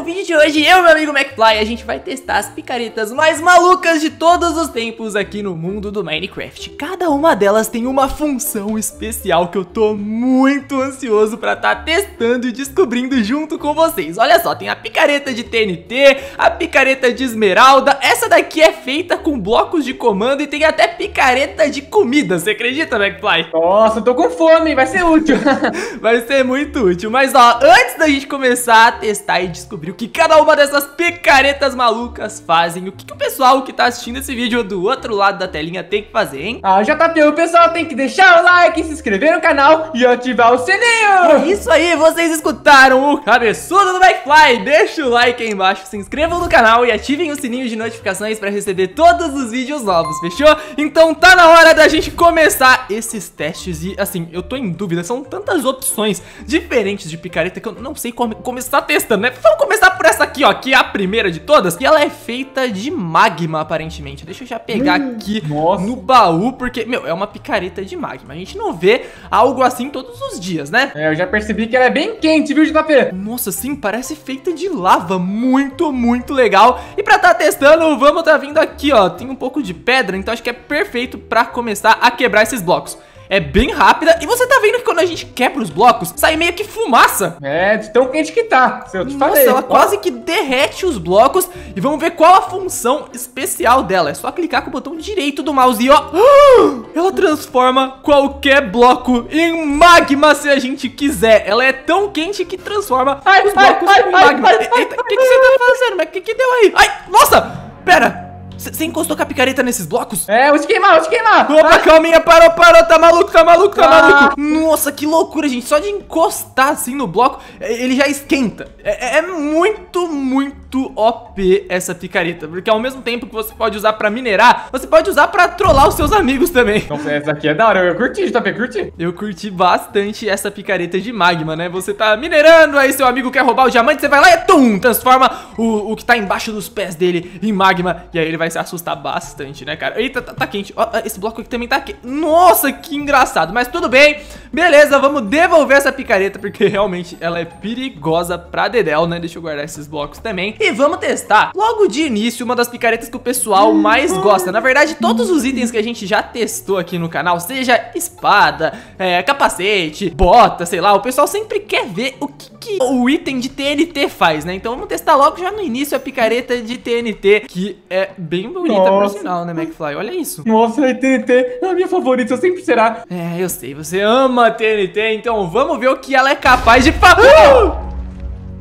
no vídeo de hoje, eu e meu amigo McFly, a gente vai testar as picaretas mais malucas de todos os tempos aqui no mundo do Minecraft. Cada uma delas tem uma função especial que eu tô muito ansioso pra estar tá testando e descobrindo junto com vocês. Olha só, tem a picareta de TNT, a picareta de esmeralda, essa daqui é feita com blocos de comando e tem até picareta de comida, você acredita, McFly? Nossa, eu tô com fome, vai ser útil. vai ser muito útil, mas ó, antes da gente começar a testar e descobrir o que cada uma dessas picaretas malucas fazem, o que, que o pessoal que tá assistindo esse vídeo do outro lado da telinha tem que fazer, hein? Ah, JP, o pessoal tem que deixar o like, se inscrever no canal e ativar o sininho. É isso aí, vocês escutaram o cabeçudo do McFly. Deixa o like aí embaixo, se inscrevam no canal e ativem o sininho de notificações para receber todos os vídeos novos, fechou? Então tá na hora da gente começar esses testes e, assim, eu tô em dúvida, são tantas opções diferentes de picareta que eu não sei como começar testando, né? Vamos começar por essa aqui, ó, que é a primeira de todas. E ela é feita de magma, aparentemente. Deixa eu já pegar hum, aqui nossa. no baú, porque, meu, é uma picareta de magma. A gente não vê algo assim todos os dias, né? É, eu já percebi que ela é bem quente, viu, JP? Nossa, sim, parece feita de lava. Muito, muito legal. E pra tá testando, vamos tá vindo aqui, ó. Tem um pouco de pedra, então acho que é perfeito pra começar a quebrar esses blocos é bem rápida. E você tá vendo que quando a gente quebra os blocos, sai meio que fumaça. É, de tão quente que tá. Se eu te Nossa, falei. ela quase que derrete os blocos. E vamos ver qual a função especial dela. É só clicar com o botão direito do mouse e ó. Ela transforma qualquer bloco em magma se a gente quiser. Ela é tão quente que transforma ai, os blocos ai, em magma. Ai, Eita, o que, que você tá fazendo? Mas o que, que deu aí? Ai, nossa! Pera, você encostou com a picareta nesses blocos? É, vou te queimar, vou te queimar. Opa, ah. calminha, parou, parou, tá maluco, tá maluco, tá ah. maluco. Nossa, que loucura, gente. Só de encostar assim no bloco, é, ele já esquenta. É, é muito, muito OP essa picareta. Porque ao mesmo tempo que você pode usar pra minerar, você pode usar pra trollar os seus amigos também. Então, essa aqui é da hora, eu curti, tá curti? Eu curti bastante essa picareta de magma, né? Você tá minerando, aí seu amigo quer roubar o diamante, você vai lá e tum, transforma o, o que tá embaixo dos pés dele em magma. E aí ele vai vai se assustar bastante, né, cara? Eita, tá, tá quente. Ó, esse bloco aqui também tá quente. Nossa, que engraçado. Mas tudo bem. Beleza, vamos devolver essa picareta, porque realmente ela é perigosa pra Dedel, né? Deixa eu guardar esses blocos também. E vamos testar, logo de início, uma das picaretas que o pessoal mais gosta. Na verdade, todos os itens que a gente já testou aqui no canal, seja espada, é, capacete, bota, sei lá, o pessoal sempre quer ver o que, que o item de TNT faz, né? Então vamos testar logo já no início a picareta de TNT, que é bem bonita, Nossa. por sinal, né, McFly? Olha isso. Nossa, a TNT é a minha favorita, sempre será. É, eu sei, você ama a TNT, então vamos ver o que ela é capaz de fazer.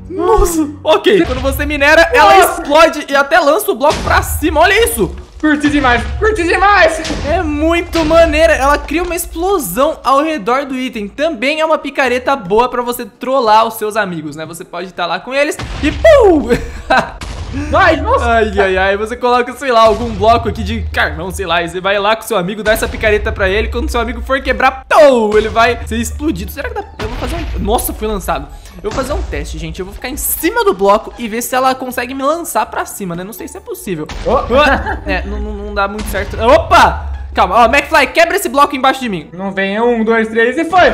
Nossa, ok, quando você minera, ela explode e até lança o bloco pra cima, olha isso. Curti demais, curti demais! É muito maneira, ela cria uma explosão ao redor do item. Também é uma picareta boa pra você trollar os seus amigos, né? Você pode estar lá com eles e pum! Vai, nossa! Ai, ai, ai, você coloca, sei lá, algum bloco aqui de carvão, sei lá, e você vai lá com seu amigo, dá essa picareta pra ele, quando seu amigo for quebrar, pum, ele vai ser explodido. Será que dá? Eu vou fazer um... Nossa, foi lançado. Eu vou fazer um teste, gente. Eu vou ficar em cima do bloco e ver se ela consegue me lançar pra cima, né? Não sei se é possível. Oh. É, não, não dá muito certo. Opa! Calma, ó, McFly, quebra esse bloco embaixo de mim. Não vem um, dois, três e foi!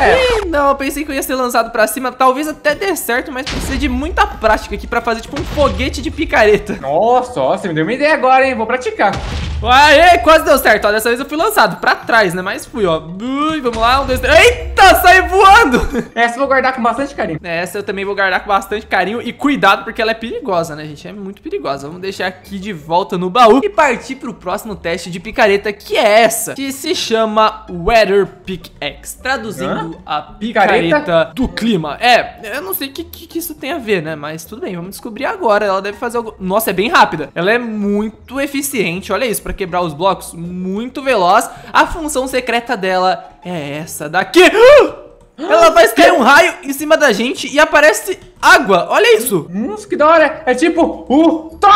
É. Ih, não, eu pensei que eu ia ser lançado pra cima. Talvez até dê certo, mas precisa de muita prática aqui pra fazer tipo um foguete de picareta. Nossa, você me deu uma ideia agora, hein? Vou praticar. Aê, quase deu certo, ó. Dessa vez eu fui lançado pra trás, né? Mas fui, ó. Ui, vamos lá, um, dois, três. Eita, saí voando! Essa eu vou guardar com bastante carinho. Essa eu também vou guardar com bastante carinho e cuidado, porque ela é perigosa, né, gente? É muito perigosa. Vamos deixar aqui de volta no baú e partir pro próximo teste de picareta, que é essa, que se chama Weather Pickaxe. Traduzindo Hã? a picareta, picareta, do clima. É, eu não sei o que, que, que isso tem a ver, né? Mas tudo bem, vamos descobrir agora. Ela deve fazer algo... Nossa, é bem rápida. Ela é muito eficiente, olha isso, pra quebrar os blocos, muito veloz. A função secreta dela é essa daqui. Ela faz cair um raio em cima da gente e aparece água. Olha isso. Nossa, que da hora. É tipo o Thor.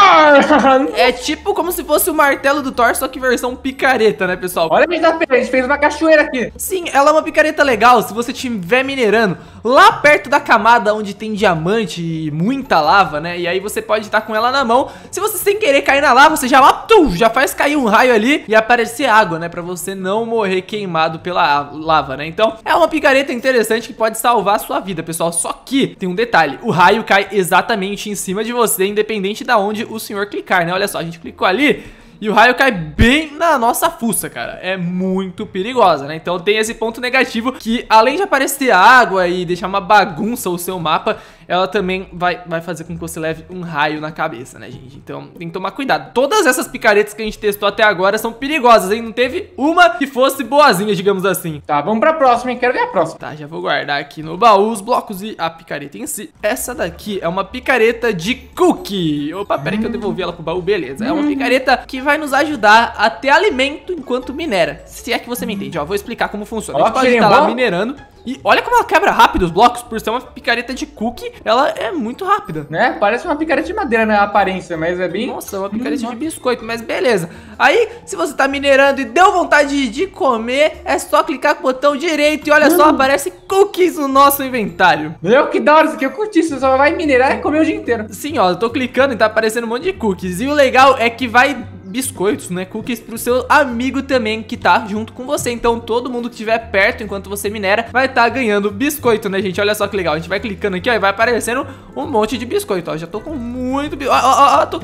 É tipo como se fosse o martelo do Thor, só que versão picareta, né, pessoal? Olha, a gente fez uma cachoeira aqui. Sim, ela é uma picareta legal se você estiver minerando lá perto da camada onde tem diamante e muita lava, né? E aí você pode estar com ela na mão. Se você sem querer cair na lava, você já, lá, tum, já faz cair um raio ali e aparecer água, né? Pra você não morrer queimado pela lava, né? Então, é uma picareta interessante que pode salvar a sua vida, pessoal. Só que tem um detalhe o raio cai exatamente em cima de você, independente da onde o senhor clicar, né? Olha só, a gente clicou ali, e o raio cai bem na nossa fuça, cara. É muito perigosa, né? Então tem esse ponto negativo que, além de aparecer água e deixar uma bagunça o seu mapa, ela também vai, vai fazer com que você leve um raio na cabeça, né, gente? Então tem que tomar cuidado. Todas essas picaretas que a gente testou até agora são perigosas, hein? Não teve uma que fosse boazinha, digamos assim. Tá, vamos pra próxima, hein? Quero ver a próxima. Tá, já vou guardar aqui no baú os blocos e a picareta em si. Essa daqui é uma picareta de cookie. Opa, peraí que eu devolvi ela pro baú, beleza. É uma picareta que vai nos ajudar a ter alimento enquanto minera. Se é que você me entende, ó, vou explicar como funciona. A gente pode estar lá minerando e olha como ela quebra rápido os blocos, por ser uma picareta de cookie, ela é muito rápida. Né? Parece uma picareta de madeira na aparência, mas é bem... Nossa, uma picareta hum, de biscoito, mas beleza. Aí, se você tá minerando e deu vontade de comer, é só clicar com o botão direito e olha hum. só, aparece cookies no nosso inventário. Meu, que da hora isso aqui, eu curti, você só vai minerar e comer o dia inteiro. Sim, ó, eu tô clicando e tá aparecendo um monte de cookies. E o legal é que vai biscoitos, né, cookies pro seu amigo também que tá junto com você. Então todo mundo que estiver perto enquanto você minera vai estar tá ganhando biscoito, né, gente? Olha só que legal. A gente vai clicando aqui, ó, e vai aparecendo um monte de biscoito, ó. Já tô com muito... Ó, ó, ó, tô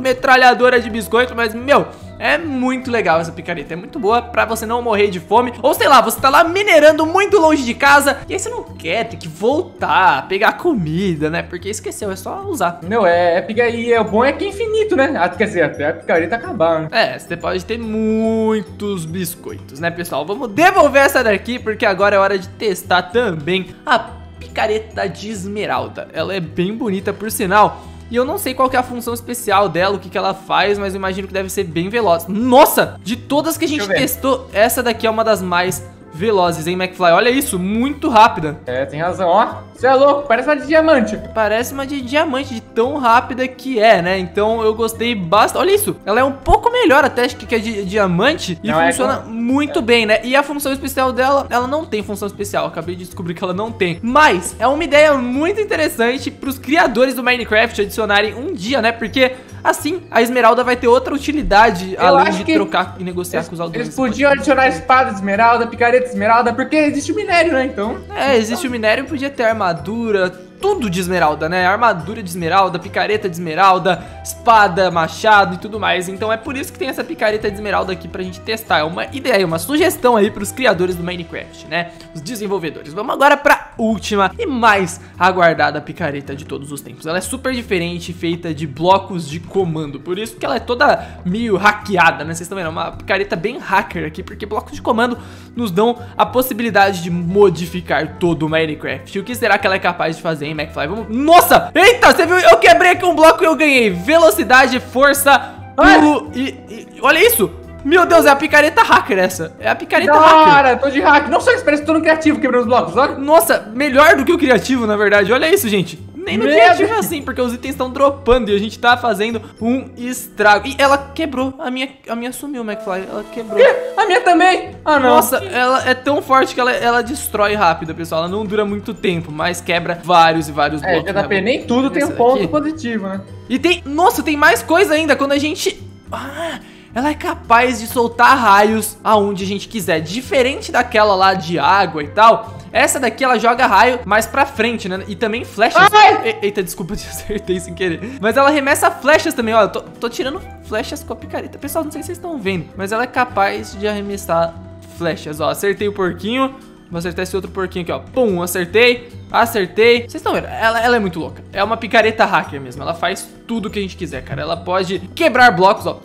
metralhadora de biscoito, mas, meu... É muito legal essa picareta, é muito boa pra você não morrer de fome. Ou sei lá, você tá lá minerando muito longe de casa e aí você não quer ter que voltar, pegar comida, né? Porque esqueceu, é só usar. Não, é, é pica e é, o bom é que é infinito, né? Ah, quer dizer, até a picareta acabar, né? É, você pode ter muitos biscoitos, né, pessoal? Vamos devolver essa daqui porque agora é hora de testar também a picareta de esmeralda. Ela é bem bonita, por sinal. E eu não sei qual é a função especial dela, o que, que ela faz, mas eu imagino que deve ser bem veloz. Nossa! De todas que a gente testou, essa daqui é uma das mais velozes, hein, McFly? Olha isso, muito rápida. É, tem razão, ó. Você é louco, parece uma de diamante. Parece uma de diamante, de tão rápida que é, né? Então eu gostei bastante. Olha isso, ela é um pouco melhor até que a de diamante e não, é funciona é como... muito é. bem, né? E a função especial dela, ela não tem função especial. Acabei de descobrir que ela não tem. Mas é uma ideia muito interessante pros criadores do Minecraft adicionarem um dia, né? Porque Assim, a esmeralda vai ter outra utilidade eu além de trocar e negociar eles, com os aldeões. Eles podiam adicionar espada de esmeralda, picareta de esmeralda, porque existe o minério, né? Então. É, existe o minério, podia ter armadura, tudo de esmeralda, né? Armadura de esmeralda, picareta de esmeralda, espada, machado e tudo mais. Então é por isso que tem essa picareta de esmeralda aqui pra gente testar. É uma ideia, uma sugestão aí pros criadores do Minecraft, né? Os desenvolvedores. Vamos agora pra última e mais aguardada picareta de todos os tempos. Ela é super diferente, feita de blocos de comando. Por isso que ela é toda meio hackeada, né? Vocês estão vendo? É uma picareta bem hacker aqui, porque blocos de comando nos dão a possibilidade de modificar todo o Minecraft. E o que será que ela é capaz de fazer, hein, McFly? Vamos... Nossa! Eita, você viu? Eu quebrei aqui um bloco e eu ganhei velocidade, força, pulo e, e... Olha isso! Meu Deus, é a picareta hacker essa. É a picareta Cara, hacker. Cara, tô de hack. Não só isso, parece que tô no criativo quebrando os blocos, olha. Nossa, melhor do que o criativo, na verdade. Olha isso, gente. Nem no criativo é assim, porque os itens estão dropando e a gente tá fazendo um estrago. E ela quebrou. A minha, a minha sumiu, McFly. Ela quebrou. A minha também. Ah, não. Nossa, ela é tão forte que ela, ela destrói rápido, pessoal. Ela não dura muito tempo, mas quebra vários e vários é, blocos. É, JP, nem tudo tem um ponto positivo, né? E tem... Nossa, tem mais coisa ainda. Quando a gente... Ah ela é capaz de soltar raios aonde a gente quiser. Diferente daquela lá de água e tal, essa daqui ela joga raio mais pra frente, né? E também flechas. E, eita, desculpa, te acertei sem querer. Mas ela remessa flechas também, ó. Eu tô, tô tirando flechas com a picareta. Pessoal, não sei se vocês estão vendo, mas ela é capaz de arremessar flechas, ó. Acertei o porquinho. Vou acertar esse outro porquinho aqui, ó. Pum, acertei. Acertei. Vocês estão vendo? Ela, ela, é muito louca. É uma picareta hacker mesmo. Ela faz tudo que a gente quiser, cara. Ela pode quebrar blocos, ó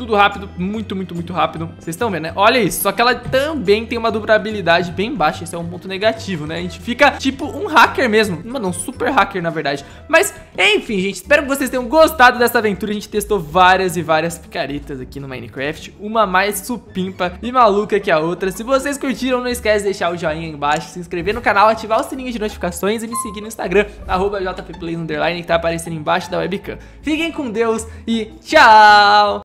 tudo rápido, muito, muito, muito rápido. Vocês estão vendo, né? Olha isso, só que ela também tem uma durabilidade bem baixa, esse é um ponto negativo, né? A gente fica tipo um hacker mesmo, mano, um super hacker na verdade. Mas, enfim, gente, espero que vocês tenham gostado dessa aventura. A gente testou várias e várias picaretas aqui no Minecraft, uma mais supimpa e maluca que a outra. Se vocês curtiram, não esquece de deixar o joinha aí embaixo, se inscrever no canal, ativar o sininho de notificações e me seguir no Instagram, arroba que tá aparecendo embaixo da webcam. Fiquem com Deus e tchau!